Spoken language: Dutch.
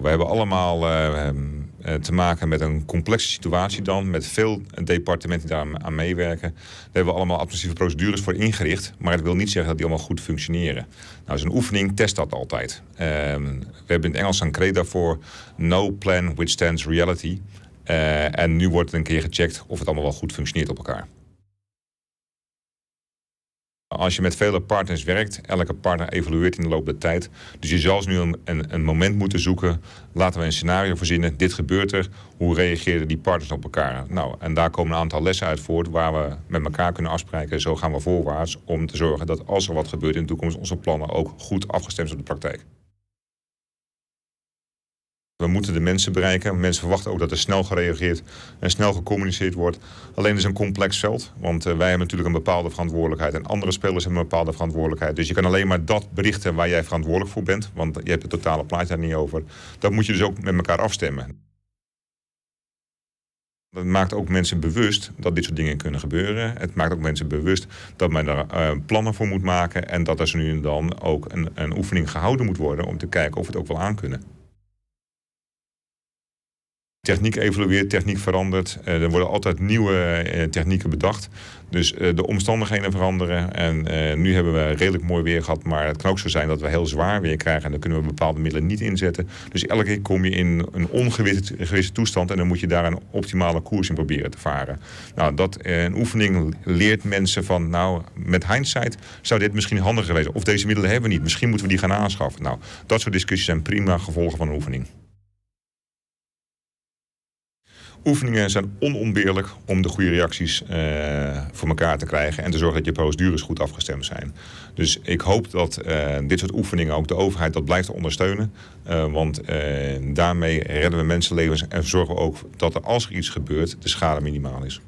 We hebben allemaal uh, te maken met een complexe situatie dan, met veel departementen die daar aan meewerken. Daar hebben we allemaal administratieve procedures voor ingericht, maar dat wil niet zeggen dat die allemaal goed functioneren. Nou, zo'n oefening test dat altijd. Uh, we hebben in het Engels een credo daarvoor, no plan withstands reality. Uh, en nu wordt het een keer gecheckt of het allemaal wel goed functioneert op elkaar. Als je met vele partners werkt, elke partner evolueert in de loop der tijd. Dus je zal nu een, een, moment moeten zoeken. Laten we een scenario verzinnen. Dit gebeurt er. Hoe reageren die partners op elkaar? Nou, en daar komen een aantal lessen uit voort waar we met elkaar kunnen afspreken. Zo gaan we voorwaarts om te zorgen dat als er wat gebeurt in de toekomst, onze plannen ook goed afgestemd zijn op de praktijk. Moeten de mensen bereiken. Mensen verwachten ook dat er snel gereageerd en snel gecommuniceerd wordt. Alleen is een complex veld, want uh, wij hebben natuurlijk een bepaalde verantwoordelijkheid en andere spelers hebben een bepaalde verantwoordelijkheid. Dus je kan alleen maar dat berichten waar jij verantwoordelijk voor bent, want je hebt het totale plaatje daar niet over. Dat moet je dus ook met elkaar afstemmen. Dat maakt ook mensen bewust dat dit soort dingen kunnen gebeuren. Het maakt ook mensen bewust dat men daar uh, plannen voor moet maken en dat er zo nu en dan ook een, een oefening gehouden moet worden om te kijken of het ook wel aan kunnen. Techniek evolueert, techniek verandert. Uh, er worden altijd nieuwe uh, technieken bedacht. Dus uh, de omstandigheden veranderen. En nu hebben we redelijk mooi weer gehad. Maar het kan ook zo zijn dat we heel zwaar weer krijgen. En dan kunnen we bepaalde middelen niet inzetten. Dus elke keer kom je in een ongewisse toestand. En dan moet je daar een optimale koers in proberen te varen. Nou, dat, een oefening leert mensen van... Nou, met hindsight zou dit misschien handiger geweest. Of deze middelen hebben we niet. Misschien moeten we die gaan aanschaffen. Nou, dat soort discussies zijn prima gevolgen van een oefening. Oefeningen zijn onontbeerlijk om de goede reacties uh, voor elkaar te krijgen en te zorgen dat je procedures goed afgestemd zijn. Dus ik hoop dat uh, dit soort oefeningen ook de overheid dat blijft ondersteunen. Uh, want daarmee redden we mensenlevens en zorgen we ook dat er als er iets gebeurt de schade minimaal is.